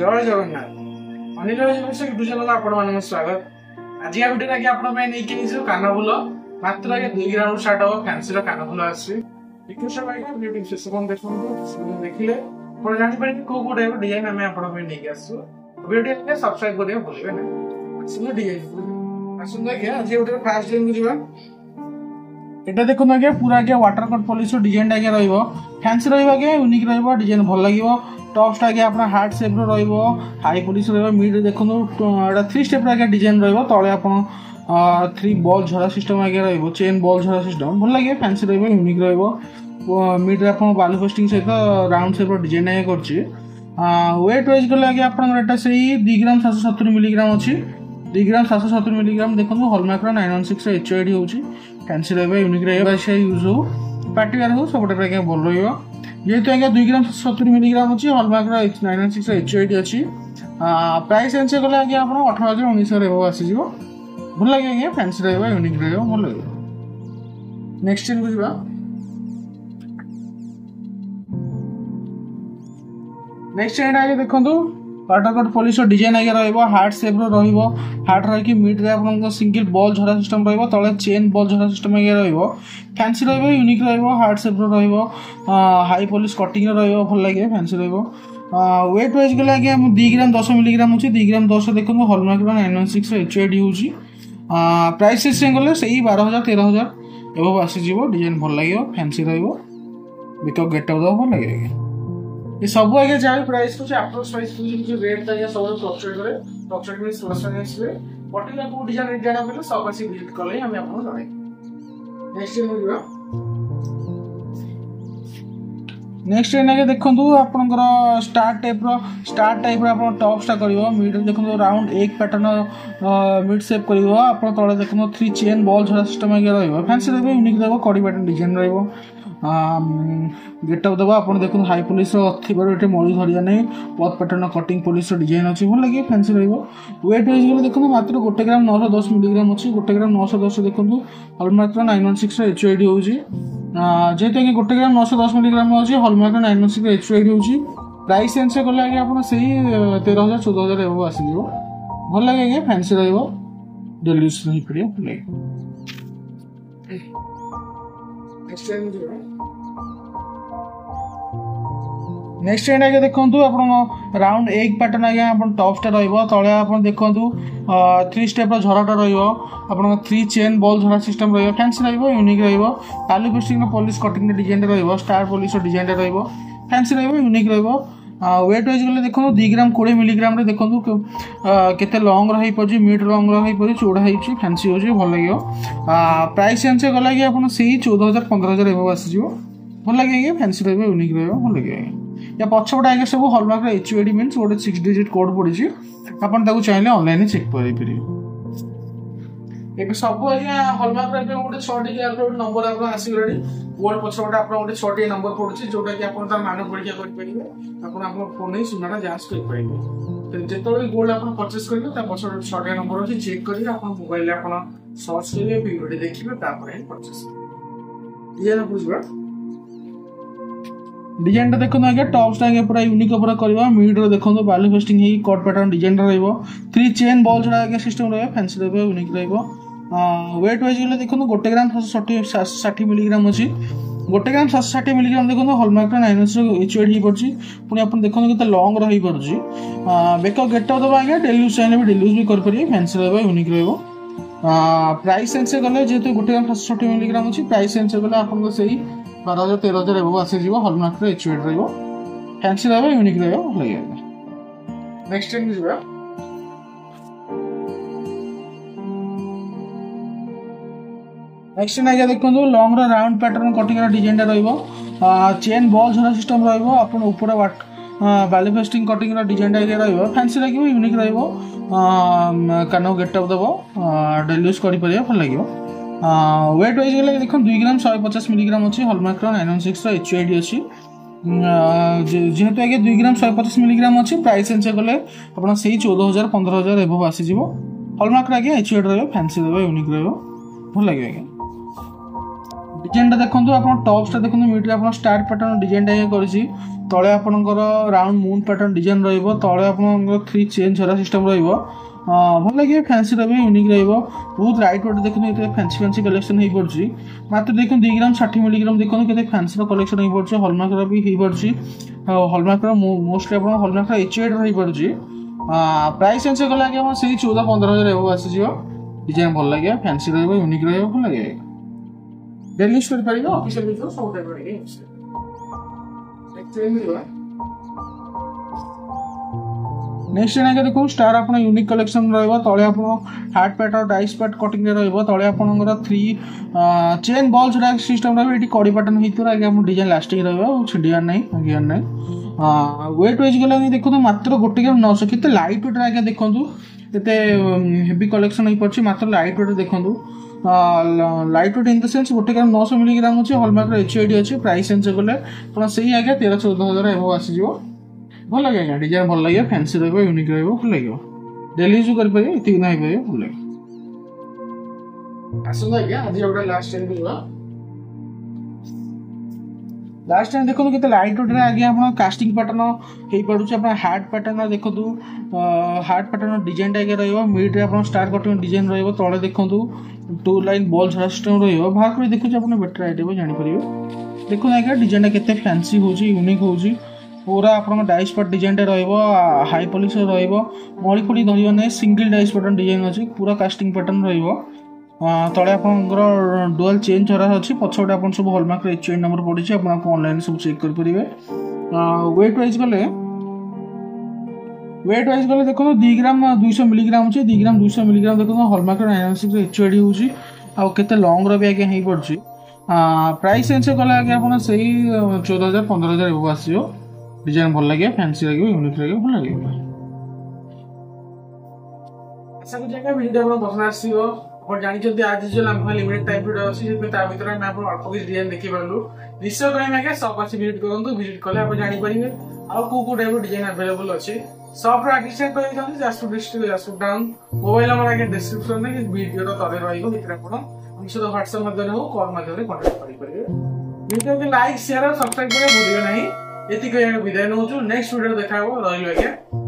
ଜୟ Jagannath Anil YouTube ଆପଣମାନଙ୍କ ସ୍ୱାଗତ ଆଜିକା ଭିଡ଼ିଓରେ ଆଜ୍ଞା ଆପଣଙ୍କ ପାଇଁ ନେଇକି ନେଇଛୁ କାନଫୁଲ ମାତ୍ର ଆଜ୍ଞା ଦୁଇ ଗ୍ରାମ ଷ୍ଟାର୍ଟ ହବ ଫ୍ୟାନ୍ସିର କାନଫୁଲ ଆସୁଛି ଦେଖନ୍ତୁ ଦେଖିଲେ ଆପଣ ଜାଣିପାରିବେ କୋଉ କୋଉ ଟାଇପ୍ ଡିଜାଇନ୍ ଆମେ ଆପଣଙ୍କ ପାଇଁ ନେଇକି ଆସିଛୁ ଭିଡ଼ିଓଟି ସବସ୍କ୍ରାଇବ୍ କରିବାକୁ ଭୁଲିବେ ନାହିଁ ଆସନ୍ତୁ ଡିଜାଇନ୍ ଆସନ୍ତୁ ଆଜ୍ଞା ଆଜି ଗୋଟେ ଫାଷ୍ଟ ଡିଜାଇନ୍ ଯିବା এটা ଦେଖନ୍ତୁ ଆଜ୍ଞା ପୁରା ଆଜ୍ଞା ওয়াটার କଟ୍ পলিশ ଡିଜାଇନ୍ଟା ଆଜ୍ଞା ରହିବ ଫ୍ୟାନ୍ସି ରହିବ ଆଜ୍ଞା ୟୁନିକ୍ ରହିବ ଡିଜାଇନ୍ ଭଲ ଲାଗିବ টপ ଷ୍ଟାଇକ୍ আপনার ହାର୍ଟ ସେପ୍ର ରହିବ হাই ପୋଲିସ୍ ରହିବ মিড দেখুন ଏଇଟା থ্রি স্টেপ ଆଜ୍ଞା ডিজাইন ରହିବ তলে আপনার থ্রি বল ঝরা সিস্টেম আগে রহব চেন বল ঝরা সিস্টেম ভাল লাগে ফ্যান্সি রহব ইউনিক রহব মিড আপনার বালু ফেস্টিং সহ রাউন্ড সেপ্র ডিজাইন আগে করছি ওয়েট ওয়াইজ গেলে আগে আপনার এটা সেই দুই গ্রাম সাতশো সতুরি মিলিগ্রাম অছি দুই গ্রাম সাতশো সতুরি মিলিগ্রাম দেখুন হলমার্কর নাইন ওয়ান সিক্স এইচ ওয়াইডি হচ্ছে ফ্যান্সি রহব ইউনিক রহব সে ইউজ হো পার্টিকার হোক সবুটার আগে ভাল রহব যেহেতু আজ্ঞা দুই গ্রাম সতুরি মিলিগ্রাম ଅଛି ହଲମାର୍କର ନାଇନ୍ ନାଇନ୍ ସିକ୍ସର ଏଚ୍ ଏଇଟ୍ ଅଛି ପ୍ରାଇସ୍ ଏନ୍ଚେ କଲେ ଆଜ୍ଞା ଆପଣ ଅଠର ହଜାର ଉଣେଇଶହ ରେବ ଆସିଯିବ ଭଲ ଲାଗେ ଆଜ୍ଞା ଫ୍ୟାନ୍ସି ରହିବ ୟୁନିକ୍ ରହିବ ଭଲ ଲାଗିବ ନେକ୍ସଟ ଇୟର୍କୁ ଯିବା ନେକ୍ସଟ ଇୟର୍ଟା ଆଜ୍ଞା ଦେଖନ୍ତୁ ୱାଟର କଟ୍ ପଲିସର ଡିଜାଇନ୍ ଆଜ୍ଞା ରହିବ ହାର୍ଟ ସେପ୍ର ରହିବ ହାର୍ଟ ରହିକି ମିଡ଼୍ରେ ଆପଣଙ୍କ ସିଙ୍ଗିଲ୍ ବଲ୍ ଝରା ସିଷ୍ଟମ୍ ରହିବ ତଳେ ଚେନ୍ ବଲ୍ ଝରା ସିଷ୍ଟମ୍ ଆଜ୍ଞା ରହିବ ଫ୍ୟାନ୍ସି ରହିବ ୟୁନିକ୍ ରହିବ ହାର୍ଟ ସେପ୍ର ରହିବ ହାଇ ପଲିସ୍ କଟିଂରେ ରହିବ ଭଲ ଲାଗେ ଫ୍ୟାନ୍ସି ରହିବ ୱେଟ୍ ୱାଇଜ୍ ଗଲେ ଆଜ୍ଞା ଦୁଇ ଗ୍ରାମ ଦଶ ମିଲିଗ୍ରାମ ଅଛି ଦୁଇ ଗ୍ରାମ ଦଶ ଦେଖନ୍ତୁ ହଲମାର୍କ ବା ନାଇନ୍ ୱାନ୍ ସିକ୍ସର ଏଚ୍ ୱାଇଡ଼ି ହେଉଛି ପ୍ରାଇସ୍ ସେକ୍ସନ୍ ଗଲେ ସେଇ ବାର ହଜାର ତେର ହଜାର ଏଭବ ଆସିଯିବ ଡିଜାଇନ୍ ଭଲ ଲାଗିବ ଫ୍ୟାନ୍ସି ରହିବ ବିକପ ଗେଟଅପ୍ ଦେବ ଭଲ ଲାଗିବ ଆଜ୍ଞା ଏ ସବୁ ଆଜ୍ଞା ଯାହା ବି ପ୍ରାଇସ୍ ରହୁଛି ଆପ୍ରୋଚ୍ ପ୍ରାଇସ୍ ରହୁଛି କିଛି ରେଟ୍ ଆଜ୍ଞା ସବୁ ଫ୍ଲକ୍ଚୁଏଟ୍ କରେ ଫ୍ଲକ୍ଚୁଏଟ୍ ମିନ୍ସ ଷ୍ଟୋରେଜ୍ ଆସିବେ ପର୍ଟିକୁଲାର କୋଉ ଡିଜାଇନ୍ ରେଟ୍ ଜାଣିବା ବୋଲେ ସବୁ ଆସି ଭିଜିଟ୍ କଲେ ହିଁ ଆମେ ଆପଣଙ୍କୁ ଜଣେଇବୁ ନେକ୍ସଟ ଟ୍ରେନ୍ ଯିବା ନେକ୍ସଟ ଟ୍ରେନ୍ ଆଜ୍ଞା ଦେଖନ୍ତୁ ଆପଣଙ୍କର ଷ୍ଟାର୍ ଟାଇପ୍ର ଷ୍ଟାର୍ ଟାଇପ୍ର ଆପଣ ଟପ୍ସଟା କରିବ ମିଡ୍ ଦେଖନ୍ତୁ round egg pattern mid shape କରିବ ଆପଣ ତଳେ ଦେଖନ୍ତୁ ଥ୍ରୀ ଚେନ୍ ବଲ୍ ଝଡ଼ା ସିଷ୍ଟମ୍ ଆଜ୍ଞା ରହିବ ଫ୍ୟାନ୍ସି ରହିବ ୟୁନିକ୍ ରହିବ କଡ଼ି ପ୍ୟାଟର୍ନ ଡିଜାଇନ୍ ରହିବ গেটটাକୁ ଦେବା ଆପଣ ଦେଖନ୍ତୁ ହାଇ ପଲିସ୍ର ଥିବାରୁ ଏଠି ମଳି ଧରିବା ନାହିଁ ପଥ ପାଟର୍ନ କଟିଂ ପଲିସ୍ର ଡିଜାଇନ୍ ଅଛି ଭଲ ଲାଗିବ ଫ୍ୟାନ୍ସି ରହିବ ୱେଟ୍ ୱାଇଜ୍ ଗଲେ ଦେଖନ୍ତୁ ମାତ୍ର ଗୋଟେ ଗ୍ରାମ ନଅଶହ ଦଶ ମିଲିଗ୍ରାମ ଅଛି ଗୋଟେ ଗ୍ରାମ ନଅଶହ ଦଶ ଦେଖନ୍ତୁ ହଲମାର୍କର ନାଇନ୍ ୱାନ୍ ସିକ୍ସର ଏଚ୍ ଆଇ ଡି ହେଉଛି ଯେହେତୁ ଆଜ୍ଞା ଗୋଟେ ଗ୍ରାମ ନଅଶହ ଦଶ ମିଲିଗ୍ରାମ ଅଛି ହଲମାର୍କର ନାଇନ୍ ୱାନ୍ ସିକ୍ସର ଏଚ୍ ଆଇ ଡି ହେଉଛି ପ୍ରାଇସ୍ ସେନ୍ସରେ ଗଲେ ଆଜ୍ଞା ଆପଣ ସେଇ ତେର ହଜାର ଚଉଦ ହଜାର ଏଭବ ଆସିଯିବ ଭଲ ଲାଗେ ଆଜ୍ଞା ଫ୍ୟାନ୍ସି ରହିବ ଡେଲି ୟୁଜ୍ ରହିପାରିବ ଭଲ ଲାଗେ ନେକ୍ସଟ ଏଇଟା ଦେଖନ୍ତୁ ଆପଣଙ୍କ ରାଉଣ୍ଡ ଏଗ୍ ପାଟର୍ନ ଆଜ୍ଞା ଆପଣ ଟପ୍ସଟା ରହିବ ତଳେ ଆପଣ ଦେଖନ୍ତୁ ଥ୍ରୀ ଷ୍ଟେପ୍ର ଝରାଟା ରହିବ ଆପଣଙ୍କ ଥ୍ରୀ ଚେନ୍ ବଲ୍ ଝରା ସିଷ୍ଟମ୍ ରହିବ ଫ୍ୟାନ୍ସି ରହିବ ୟୁନିକ୍ ରହିବ ତାଲୁ ପିଷ୍ଟିଙ୍ଗର ପଲିସ୍ କଟିଙ୍ଗର ଡିଜାଇନ୍ଟା ରହିବ ଷ୍ଟାର୍ ପଲିସ୍ର ଡିଜାଇନ୍ଟା ରହିବ ଫ୍ୟାନ୍ସି ରହିବ ୟୁନିକ୍ ରହିବ ୱେଟ୍ ୱାଇଜ୍ ଗଲେ ଦେଖନ୍ତୁ ଦୁଇ ଗ୍ରାମ କୋଡ଼ିଏ ମିଲିଗ୍ରାମରେ ଦେଖନ୍ତୁ କେତେ ଲଙ୍ଗର ହେଇପାରୁଛି ମିଡ୍ ଲଙ୍ଗର ହେଇପାରୁଛି ଚୋଡ଼ା ହେଇଛି ଫ୍ୟାନ୍ସି ହେଉଛି ଭଲ ଲାଗିବ ପ୍ରାଇସ୍ ଚେଞ୍ଜ ଗଲା କି ଆପଣ ସେଇ ଚଉଦ ହଜାର ପନ୍ଦର ହଜାର ଏଭବ ଆସିଯିବ ଭଲ ଲାଗେ ଆଜ୍ଞା ଫ୍ୟାନ୍ସି ରହିବ ୟୁନିକ୍ ରହିବ ଭଲ ଲାଗିବ ଆଜ୍ଞା ୟା ପଛପଟେ ଆଜ୍ଞା ସବୁ ହଲମାର୍କର H U I D means ଗୋଟେ ସିକ୍ସ ଡିଜିଟ୍ କୋଡ଼୍ ପଡ଼ିଛି ଆପଣ ତାକୁ ଚାହିଁଲେ ଅନଲାଇନ୍ରେ ଚେକ୍ କରିପାରିବେ ଏବେ ସବୁ ଆଜ୍ଞା ହଲମାର୍କ ଏବେ ଗୋଟେ ଛଅଟିକି ଗୋଟେ ନମ୍ବର ଆପଣ ଆସିଗଲାଣି ୱାର୍ଡ ପଛରେ ଗୋଟେ ଆପଣ ଗୋଟେ ଛଅଟି ନମ୍ବର ପଡୁଛି ଯୋଉଟା କି ଆପଣ ତାର ମାନ ପରୀକ୍ଷା କରିପାରିବେ ଆପଣ ଆପଣଙ୍କ ଫୋନ ହିଁ ସୁନାଟା ଯାଞ୍ଚ କରିପାରିବେ ଯେତେବେଳେ ଗୋଲ୍ଡ ଆପଣ ପରଚେସ୍ କରିବେ ତା ପଛରେ ଗୋଟେ ଛଅଟିଆ ନମ୍ବର ଅଛି ଚେକ୍ କରିବେ ଆପଣ ମୋବାଇଲରେ ଆପଣ ସର୍ଚ୍ଚ କରିବେ ଭିଡ଼ିଓଟି ଦେଖିବେ ତାପରେ ହିଁ ପରଚେସ୍ କରିବେ ଇଏ ବୁଝିବା ডিজাইনটা দেখুন আগে টপসটা আগে পুরা ইউনিক উপরে করা মিড্রে দেখুন বালি ফেস্টিং হয়ে কট প্যাটর্ন ডিজাইনটা রহব থ্রি চেন বল যেটা আগে সিস্টেম রহব ফ্যান্সি রহব ইউনিক রহব ওয়েট ওয়াইজ গেলে দেখুন গোটে গ্রাম সাতশো ষাঠি ষাঠিয়ে মিলিগ্রাম অছি গোটে গ্রাম সাতশো ষাঠিয়ে মিলিগ্রাম দেখুন হলমার্কটা নাইন এস এইচ ওয়েট হয়েপারছি পুঁ আপনার দেখুন কেতে লং রহপারছি বেক গেটটা দেবা আগে ডেলি ইউজ চাইলে ডেলি ইউজ বি করিপারে ফ্যান্সি রহব ইউনিক রহব প্রাইস সেন্সে গেলে যেহেতু গোটে গ্রাম সাতশো ষাঠিয়ে মিলিগ্রাম অছি প্রাইস সেন্সে গেলে আপনার সেই পরাদে 13 রোজের এবো মাসি দিব হলনাকরে এইচ8 রইবো ফ্যান্সি লাভ ইউনিক লাগাইবে নেক্সট ইন যেবা নেক্সট নাই যা দেখندو লং রা রাউন্ড প্যাটার্ন কাটিং আর ডিজাইন রইবো চেইন বলস হরা সিস্টেম রইবো আপন উপরে বালি ফেস্টিং কাটিং আর ডিজাইন হে রইবো ফ্যান্সি লাগি ইউনিক রইবো কানো গেটআপ দেবো ডেইলি ইউজ করি পই ভাল লাগিব ওয়েট ୱାଇଜ୍ ଗଲେ ଦେଖନ୍ତୁ ଦୁଇ ଗ୍ରାମ ଶହେ ପଚାଶ ମିଲିଗ୍ରାମ ଅଛି ହଲମାର୍କର ନାଇନ୍ ୱାନ୍ ସିକ୍ସର ଏଚ୍ ଆଇ ଡ଼ି ଅଛି যেহেতু আগে দুই গ্রাম শহে পচাশ মিলিগ্রাম অছি প্রাইস চেঞ্জ কলে আপনার সেই চৌদ হাজার পনেরো হাজার এভব আসিযোগ হলমার্কর আজ্ঞা এচুয়েড রহব ফ্যান্সি রহব ইউনিক রহব ভাল লাগবে আজ্ঞা ডিজাইনটা দেখুন আপনার টপসটা দেখুন মিডরে আপনার স্টার প্যাটর্ন ডিজাইনটা আজ্ঞা করেছি তলে আপনার রাউন্ড মুন প্যাটর্ন ডিজাইন রহব তলে আপনার থ্রি চেন ছড়া সিস্টম রহব ଭଲ ଲାଗିବ ଫ୍ୟାନ୍ସିର ବି ୟୁନିକ୍ ରହିବ ବହୁତ ରାଇଟ୍ ଗୋଟେ ଦେଖନ୍ତୁ ଏତେ ଫ୍ୟାନ୍ସି ଫ୍ୟାନ୍ସି କଲେକ୍ସନ୍ ହେଇପାରୁଛି ମାତ୍ର ଦେଖନ୍ତୁ ଦୁଇ ଗ୍ରାମ ଷାଠିଏ ମିଲିଗ୍ରାମ ଦେଖନ୍ତୁ କେତେ ଫ୍ୟାନ୍ସିର କଲେକ୍ସନ୍ ହେଇପାରୁଛି ହଲମାର୍କର ବି ହେଇପାରୁଛି ଆଉ ହଲମାର୍କର ମୋଷ୍ଟଲି ଆପଣ ହଲମାର୍କର ଏଚ୍ ଏଡ୍ ରହିପାରୁଛି ପ୍ରାଇସ୍ ଚେଞ୍ଜ କଲେ ଆଜ୍ଞା ଆପଣ ସେଇ ଚଉଦ ପନ୍ଦର ହଜାର ହେବ ଆସିଯିବ ଡିଜାଇନ୍ ଭଲ ଲାଗିବ ଫ୍ୟାନ୍ସି ରହିବ ୟୁନିକ୍ ରହିବ ଭଲ ଲାଗିବ ଡେଲି ୟୁଜ୍ କରିପାରିବ ଅଫିସିଆଲ ସବୁ ଟାଇପ୍ ରହିବ নেক্সট ଏଇଟା ଦେଖୁ ଷ୍ଟାର ଆପଣ ୟୁନିକ୍ କଲେକ୍ସନ୍ ରହିବ ତଳେ ଆପଣ ହାର୍ଟ ପ୍ୟାଟ୍ ଆଉ ଡାଇସ୍ ପ୍ୟାଟ୍ କଟିଂରେ ରହିବ ତଳେ ଆପଣଙ୍କର ଥ୍ରୀ ଚେନ୍ ବଲ୍ ଯେଉଁଟା ସିଷ୍ଟମ୍ ରହିବ ଏଠି କଡ଼ି ପାଟନ୍ ହେଇଥିବ ଆଜ୍ଞା ଆମ ଡିଜାଇନ୍ ଲାଷ୍ଟିଂ ରହିବ ଆଉ ଛିଡ଼ିବାର ନାହିଁ ଭାଙ୍ଗିବାର ନାହିଁ ୱେଟ୍ ୱେଜ୍ ଗଲେ ଦେଖନ୍ତୁ ମାତ୍ର ଗୋଟେ ଗ୍ରାମ ନଅଶହ କେତେ ଲାଇଟ୍ ୱେଟ୍ରେ ଆଜ୍ଞା ଦେଖନ୍ତୁ କେତେ ହେଭି କଲେକ୍ସନ୍ ହେଇପାରୁଛି ମାତ୍ର ଲାଇଟ୍ ୱେଟ୍ ଦେଖନ୍ତୁ light weight in the sense ଗୋଟେ ଗ୍ରାମ ନଅଶହ ମିଲିଗ୍ରାମ ଅଛି ହଲମାର୍କର ଏଚ୍ ଆଇ ଡ଼ି ଅଛି ପ୍ରାଇସ୍ ସେନ୍ସ ଗଲେ ଆପଣ ସେଇ ଆଜ୍ଞା ତେର ଚଉଦ ହଜାର ଏଭବ ଆସିଯିବ ଭଲ ଲାଗେ ଡିଜାଇନ୍ ଭଲ ଲାଗିବ ଫ୍ୟାନ୍ସି ରହିବ ୟୁନିକ୍ ରହିବ ଭଲ ଲାଗିବ ଡେଲି ୟୁଜ୍ କରିପାରିବେ ଏତିକି ନା ହେଇପାରିବ ଭଲ ଲାଗିବ ଆସନ୍ତୁ ଆଜ୍ଞା ଆଜି ଗୋଟେ ଲାଷ୍ଟ ଟାଇମ୍ ଯିବା ଲାଷ୍ଟ ଟାଇମ୍ ଦେଖନ୍ତୁ କେତେ ଲାଇଟ୍ ୱେଟ୍ରେ ଆଜ୍ଞା ଆପଣ କାଷ୍ଟିଂ ପାଟର୍ନ ହେଇପାରୁଛି ଆପଣ ହାର୍ଡ଼ ପାଟର୍ନ ଦେଖନ୍ତୁ ହାର୍ଡ଼ ପାଟର୍ନ ଡିଜାଇନ୍ଟା ଆଜ୍ଞା ରହିବ ମିଡ଼୍ରେ ଆପଣ ଷ୍ଟାର କଟିଂ ଡିଜାଇନ୍ ରହିବ ତଳେ ଦେଖନ୍ତୁ ଟୁ ଲାଇନ୍ ବଲ୍ ଛଡ଼ା ସିଷ୍ଟମ୍ ରହିବ ବାହାର କରି ଦେଖୁଛି ଆପଣ ବେଟର୍ ଆଇଡ଼ିଆ ଜାଣିପାରିବେ ଦେଖନ୍ତୁ ଆଜ୍ଞା ଡିଜାଇନ୍ଟା କେତେ ଫ୍ୟାନ୍ସି ହେଉଛି ୟୁନିକ୍ ହେଉଛି ପୁରା ଆପଣଙ୍କ ଡାଇସ୍ ପଟ୍ ଡିଜାଇନ୍ଟା ରହିବ ହାଇ ପଲିସ୍ ରହିବ ମଳି ଫଳି ଧରିବ ନାହିଁ ସିଙ୍ଗିଲ୍ ଡାଇସ୍ ପଟର୍ନ ଡିଜାଇନ୍ ଅଛି ପୁରା କାଷ୍ଟିଂ ପ୍ୟାଟର୍ନ ରହିବ ତଳେ ଆପଣଙ୍କର ଡୁଆଲ୍ ଚେନ୍ ଝରା ଅଛି ପଛପଟେ ଆପଣ ସବୁ ହଲମାର୍କର ଏଚ୍ ଏନ୍ ନମ୍ବର ପଡ଼ିଛି ଆପଣ ଅନଲାଇନ୍ ସବୁ ଚେକ୍ କରିପାରିବେ ୱେଟ୍ ୱାଇଜ୍ ଗଲେ ୱେଟ୍ ୱାଇଜ୍ ଗଲେ ଦେଖନ୍ତୁ ଦୁଇ ଗ୍ରାମ ଦୁଇଶହ ମିଲିଗ୍ରାମ ଅଛି ଦୁଇ ଗ୍ରାମ ଦୁଇଶହ ମିଲିଗ୍ରାମ ଦେଖନ୍ତୁ ହଲମାର୍କର ଆଇନସିକ୍ସ ଏଚ୍ ୱାଇଡ୍ ହେଉଛି ଆଉ କେତେ ଲଙ୍ଗର ବି ଆଜ୍ଞା ହେଇପାରୁଛି ପ୍ରାଇସ୍ ସେନ୍ସ କଲେ ଆଜ୍ଞା ଆପଣ ସେଇ ଚଉଦ ହଜାର ପନ୍ଦର ହଜାର ଏଭବ ଆସିବ ଡିଜାଇନ୍ ଭଲ ଲାଗିବ ଫ୍ୟାନ୍ସି ଲାଗିବ ୟୁନିକ୍ ଲାଗିବ ଭଲ ଲାଗିବ ଆଶା କରୁଛି ଆଜ୍ଞା ଭିଡ଼ିଓ ଆପଣଙ୍କୁ ପସନ୍ଦ ଆସିବ ଆପଣ ଜାଣିଛନ୍ତି ଆଜି ଯେଉଁ ଆମ ପାଖରେ ଲିମିଟେଡ୍ ଟାଇପ୍ ଭିଡ଼ିଓ ଅଛି ସେଥିପାଇଁ ତା ଭିତରେ ଆମେ ଆପଣ ଅଳ୍ପ କିଛି ଡିଜାଇନ୍ ଦେଖିପାରିଲୁ ନିଶ୍ଚୟ କହିବେ ଆଜ୍ଞା ସପ୍ ଆସି ଭିଜିଟ୍ କରନ୍ତୁ ଭିଜିଟ୍ କଲେ ଆପଣ ଜାଣିପାରିବେ ଆଉ କୋଉ କୋଉ ଟାଇପ୍ର ଡିଜାଇନ୍ ଆଭେଲେବଲ୍ ଅଛି ସପ୍ର ଆଡ୍ରେସ୍ କହିବାକୁ ଚାହୁଁଛି Jajpur district Jajpur town mobile number ଆଜ୍ଞା ଡିସ୍କ୍ରିପ୍ସନ୍ରେ କି ଭିଡ଼ିଓର ତଳେ ରହିବ ସେଥିରେ ଆପଣ ଆମ ସହିତ ହ୍ୱାଟ୍ସଆପ୍ ମାଧ୍ୟମରେ ହଉ କଲ୍ ମାଧ୍ୟମରେ କଣ୍ଟାକ୍ଟ କରିପାରିବେ ଭିଡ଼ିଓକୁ ଲାଇକ୍ ସେୟାର୍ ଆଉ ସବସ୍କ୍ରାଇବ୍ କରିବା ଭୁଲିବେ ନାହିଁ यतिको यहाँ बिदा नहुन्छु नेक्स्ट भिडियो देखाएको रहिलो क्या